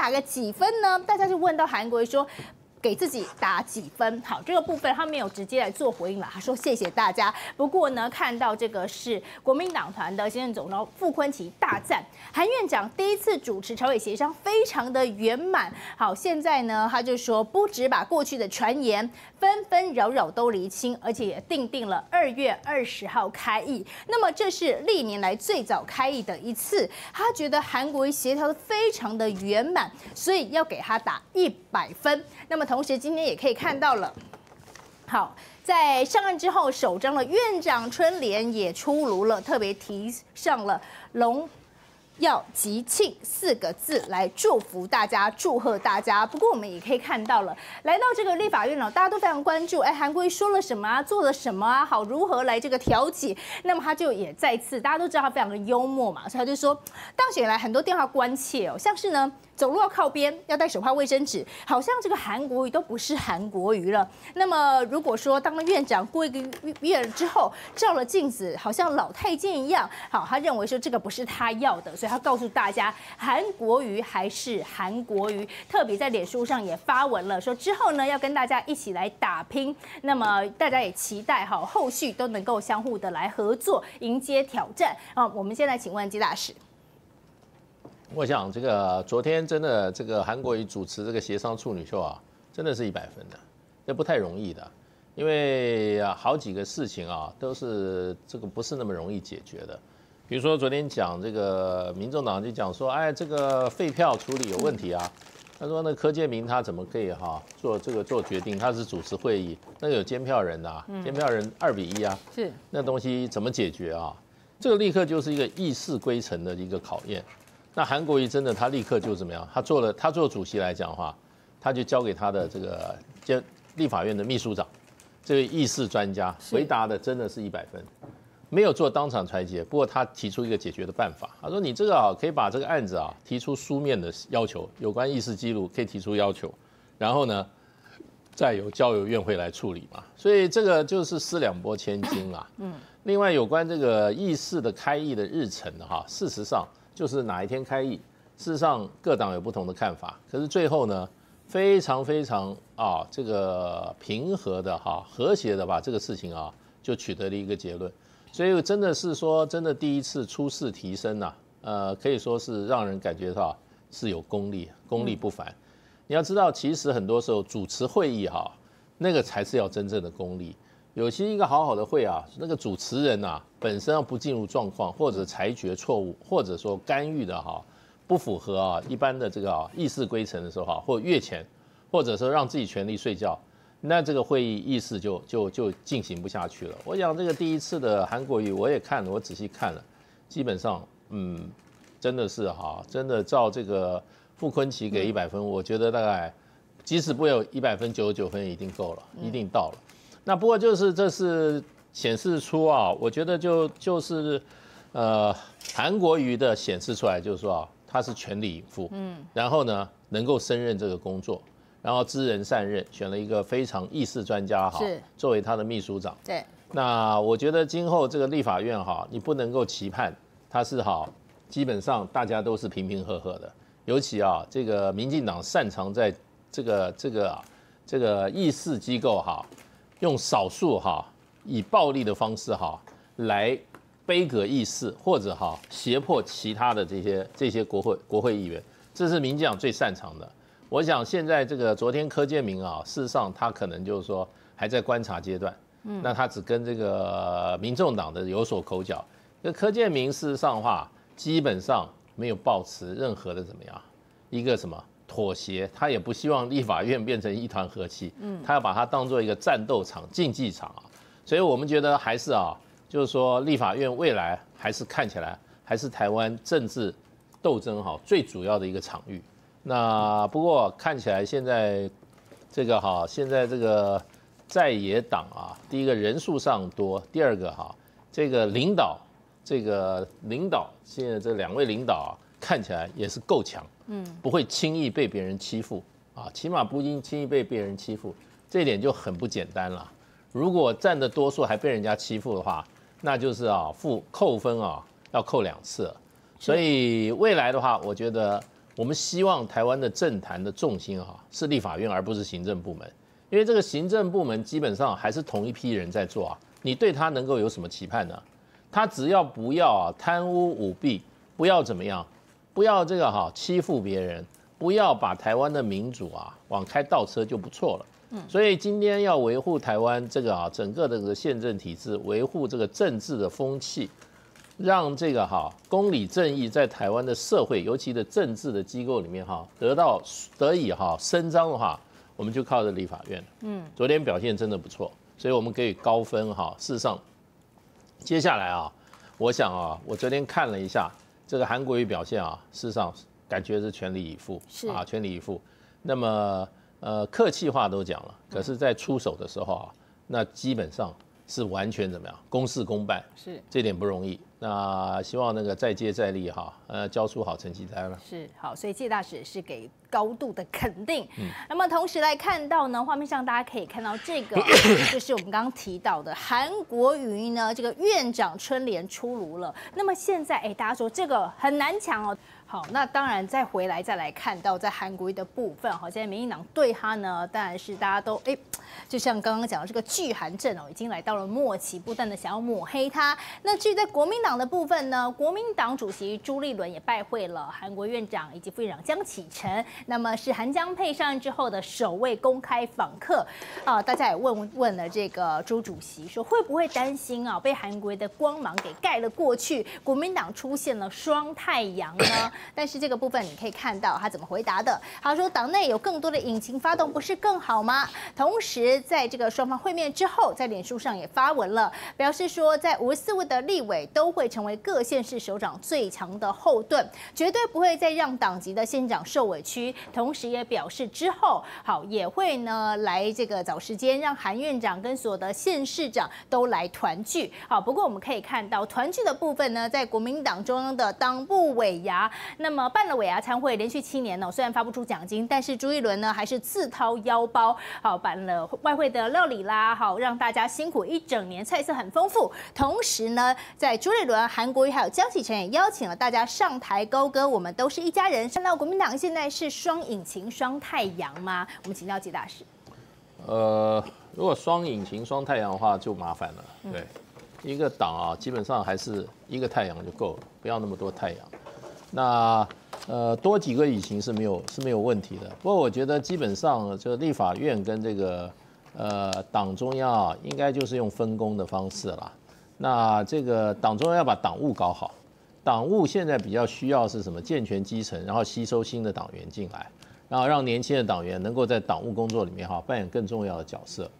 打个几分呢？大家就问到韩国瑜说。给自己打几分？好，这个部分他没有直接来做回应了。他说谢谢大家。不过呢，看到这个是国民党团的行政总召傅昆萁大赞韩院长第一次主持朝野协商非常的圆满。好，现在呢，他就说不止把过去的传言纷纷扰扰都厘清，而且也定定了二月二十号开议。那么这是历年来最早开议的一次。他觉得韩国瑜协调的非常的圆满，所以要给他打一百分。那么同时，今天也可以看到了，好，在上任之后首张的院长春联也出炉了，特别提上了龙。要吉庆四个字来祝福大家，祝贺大家。不过我们也可以看到了，来到这个立法院了，大家都非常关注。哎，韩国瑜说了什么啊？做了什么啊？好，如何来这个调解？那么他就也再次，大家都知道他非常的幽默嘛，所以他就说，当选来很多电话关切哦，像是呢，走路要靠边，要带手帕、卫生纸，好像这个韩国瑜都不是韩国瑜了。那么如果说当了院长过一个月之后，照了镜子，好像老太监一样，好，他认为说这个不是他要的，所以。他告诉大家，韩国瑜还是韩国瑜，特别在脸书上也发文了，说之后呢要跟大家一起来打拼。那么大家也期待哈，后续都能够相互的来合作，迎接挑战啊！我们现在请问季大使，我想这个昨天真的这个韩国瑜主持这个协商处女秀啊，真的是一百分的，这不太容易的，因为啊好几个事情啊都是这个不是那么容易解决的。比如说昨天讲这个，民众党就讲说，哎，这个废票处理有问题啊。他说那柯建明他怎么可以哈做这个做决定？他是主持会议，那个有监票人的，监票人二比一啊，是那东西怎么解决啊？这个立刻就是一个议事规程的一个考验。那韩国瑜真的他立刻就怎么样？他做了，他做主席来讲话，他就交给他的这个监立法院的秘书长，这个议事专家回答的真的是一百分。没有做当场裁决，不过他提出一个解决的办法。他说：“你这个啊，可以把这个案子啊提出书面的要求，有关议事记录可以提出要求，然后呢，再由交由院会来处理嘛。所以这个就是四两拨千斤啊。嗯。另外有关这个议事的开议的日程哈，事实上就是哪一天开议，事实上各党有不同的看法。可是最后呢，非常非常啊这个平和的哈和谐的把这个事情啊就取得了一个结论。”所以真的是说，真的第一次出事提升呐，呃，可以说是让人感觉到是有功力，功力不凡。你要知道，其实很多时候主持会议哈，那个才是要真正的功力。有些一个好好的会啊，那个主持人呐，本身要不进入状况，或者裁决错误，或者说干预的哈，不符合啊一般的这个啊议事规程的时候哈，或越权，或者说让自己权力睡觉。那这个会议议事就就就进行不下去了。我想这个第一次的韩国瑜我也看了，我仔细看了，基本上嗯，真的是哈，真的照这个傅昆奇给一百分，我觉得大概即使不有一百分，九十九分一定够了，一定到了。那不过就是这是显示出啊，我觉得就就是呃韩国瑜的显示出来就是说啊，他是全力以赴，嗯，然后呢能够胜任这个工作。然后知人善任，选了一个非常议事专家哈，作为他的秘书长。对，那我觉得今后这个立法院哈，你不能够期盼他是哈，基本上大家都是平平和和的。尤其啊，这个民进党擅长在这个这个啊这个议事机构哈，用少数哈以暴力的方式哈来背阁议事，或者哈胁迫其他的这些这些国会国会议员，这是民进党最擅长的。我想现在这个昨天柯建明啊，事实上他可能就是说还在观察阶段，嗯，那他只跟这个民众党的有所口角。那柯建明事实上的话，基本上没有抱持任何的怎么样一个什么妥协，他也不希望立法院变成一团和气，嗯，他要把它当做一个战斗场、竞技场啊。所以我们觉得还是啊，就是说立法院未来还是看起来还是台湾政治斗争哈最主要的一个场域。那不过看起来现在这个哈，现在这个在野党啊，第一个人数上多，第二个哈，这个领导这个领导现在这两位领导啊，看起来也是够强，嗯，不会轻易被别人欺负啊，起码不应轻易被别人欺负，这点就很不简单了。如果占的多数还被人家欺负的话，那就是啊负扣分啊要扣两次，所以未来的话，我觉得。我们希望台湾的政坛的重心哈是立法院，而不是行政部门，因为这个行政部门基本上还是同一批人在做啊，你对他能够有什么期盼呢？他只要不要啊贪污舞弊，不要怎么样，不要这个哈欺负别人，不要把台湾的民主啊往开倒车就不错了。嗯，所以今天要维护台湾这个啊整个的这个宪政体制，维护这个政治的风气，让这个哈公理正义在台湾的社会，尤其的政治的机构里面哈得到得以哈伸张的话，我们就靠着立法院。嗯，昨天表现真的不错，所以我们可以高分哈。事实上。接下来啊，我想啊，我昨天看了一下这个韩国瑜表现啊，事实上感觉是全力以赴，是啊，全力以赴。那么呃，客气话都讲了，可是，在出手的时候啊，那基本上是完全怎么样，公事公办，是这点不容易。那希望那个再接再厉哈，呃，交出好成绩单了。是好，所以谢大使是给高度的肯定。嗯，那么同时来看到呢，画面上大家可以看到这个，就是我们刚刚提到的韩国瑜呢，这个院长春联出炉了。那么现在哎，大家说这个很难抢哦。好，那当然再回来再来看到在韩国瑜的部分，好，现在民进党对他呢，当然是大家都哎，就像刚刚讲的这个拒韩症哦，已经来到了末期，不断的想要抹黑他。那至于在国民党的部分呢，国民党主席朱立伦也拜会了韩国院长以及副院长江启臣，那么是韩江配上任之后的首位公开访客啊，大家也问问了这个朱主席说会不会担心啊，被韩国的光芒给盖了过去，国民党出现了双太阳呢？但是这个部分你可以看到他怎么回答的。他说党内有更多的引擎发动，不是更好吗？同时在这个双方会面之后，在脸书上也发文了，表示说在五十四位的立委都会成为各县市首长最强的后盾，绝对不会再让党籍的县长受委屈。同时也表示之后好也会呢来这个找时间让韩院长跟所有的县市长都来团聚。好，不过我们可以看到团聚的部分呢，在国民党中央的党部委衙。那么办了尾牙参会，连续七年呢，虽然发不出奖金，但是朱一伦呢还是自掏腰包，好办了外汇的料理啦，好让大家辛苦一整年，菜色很丰富。同时呢，在朱一伦、韩国瑜还有江启臣也邀请了大家上台高歌，我们都是一家人。看到国民党现在是双引擎双太阳吗？我们请教季大师。呃，如果双引擎双太阳的话，就麻烦了。对，一个党啊，基本上还是一个太阳就够了，不要那么多太阳。那呃多几个引擎是没有是没有问题的，不过我觉得基本上就立法院跟这个呃党中央啊，应该就是用分工的方式啦。那这个党中央要把党务搞好，党务现在比较需要是什么？健全基层，然后吸收新的党员进来，然后让年轻的党员能够在党务工作里面哈扮演更重要的角色。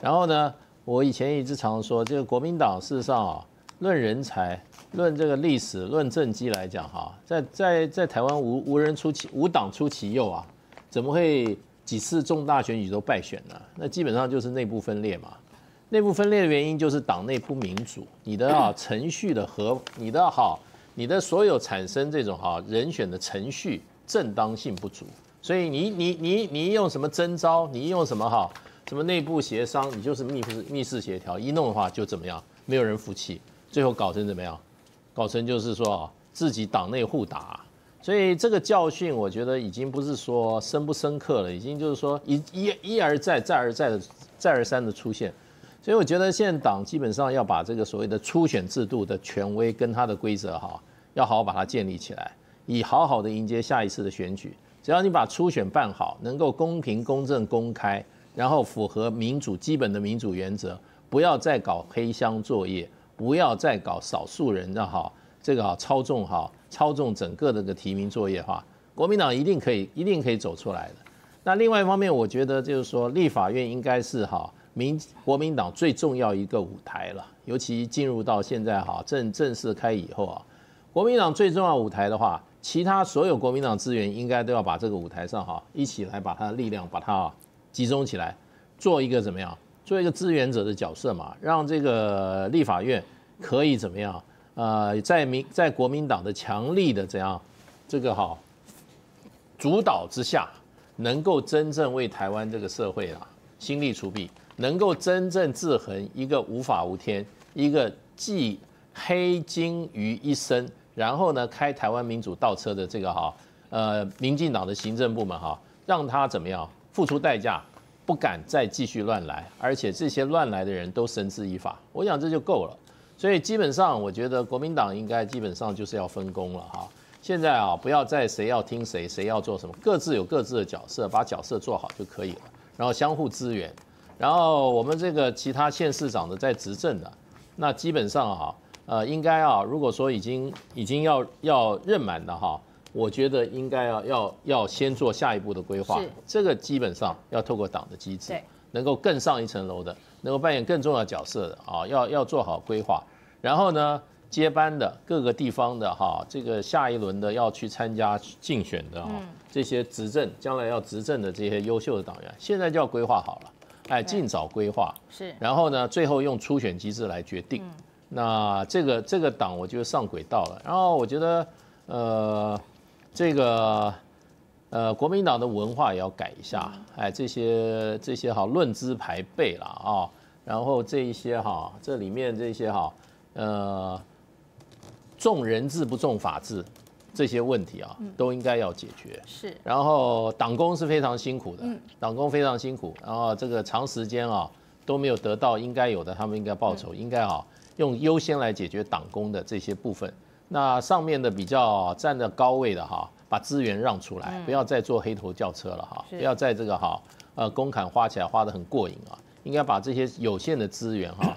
然后呢，我以前一直常说，这个国民党事实上啊，论人才。论这个历史，论政绩来讲，哈，在在在台湾无无人出其无党出其右啊，怎么会几次重大选举都败选呢？那基本上就是内部分裂嘛。内部分裂的原因就是党内不民主，你的啊程序的和你的哈，你的所有产生这种哈人选的程序正当性不足，所以你你你你用什么征招，你用什么哈什么内部协商，你就是密室密室协调，一弄的话就怎么样，没有人服气，最后搞成怎么样？搞成就是说啊，自己党内互打，所以这个教训我觉得已经不是说深不深刻了，已经就是说一一一而再再而再的再而三的出现，所以我觉得现在党基本上要把这个所谓的初选制度的权威跟它的规则哈，要好好把它建立起来，以好好的迎接下一次的选举。只要你把初选办好，能够公平、公正、公开，然后符合民主基本的民主原则，不要再搞黑箱作业。不要再搞少数人的哈，这个哈操纵哈，操纵整个这个提名作业哈，国民党一定可以，一定可以走出来的。那另外一方面，我觉得就是说，立法院应该是哈民国民党最重要一个舞台了，尤其进入到现在哈正正式开以后啊，国民党最重要舞台的话，其他所有国民党资源应该都要把这个舞台上哈一起来把它的力量把它集中起来，做一个怎么样？做一个支援者的角色嘛，让这个立法院可以怎么样？呃，在民在国民党的强力的怎样这个哈主导之下，能够真正为台湾这个社会啊心力除弊，能够真正制衡一个无法无天，一个既黑金于一身，然后呢开台湾民主倒车的这个哈呃民进党的行政部门哈，让他怎么样付出代价，不敢再继续乱来，而且这些乱来的人都绳之以法，我想这就够了。所以基本上，我觉得国民党应该基本上就是要分工了哈。现在啊，不要再谁要听谁，谁要做什么，各自有各自的角色，把角色做好就可以了。然后相互支援，然后我们这个其他县市长的在执政的，那基本上啊，呃，应该啊，如果说已经已经要要任满的哈，我觉得应该要要要先做下一步的规划。这个基本上要透过党的机制，能够更上一层楼的，能够扮演更重要角色的啊，要要做好规划。然后呢？接班的各个地方的哈，这个下一轮的要去参加竞选的哈，这些执政将来要执政的这些优秀的党员，现在就要规划好了，哎，尽早规划是。然后呢，最后用初选机制来决定。那这个这个党我觉得上轨道了。然后我觉得呃，这个呃国民党的文化也要改一下，哎，这些这些哈论资排辈了啊，然后这一些哈这里面这些哈呃。重人治不重法治，这些问题啊，都应该要解决。是，然后党工是非常辛苦的，党工非常辛苦，然后这个长时间啊都没有得到应该有的，他们应该报酬，应该啊用优先来解决党工的这些部分。那上面的比较站在高位的哈，把资源让出来，不要再做黑头轿车了哈，不要在这个哈呃公砍花起来花得很过瘾啊，应该把这些有限的资源哈。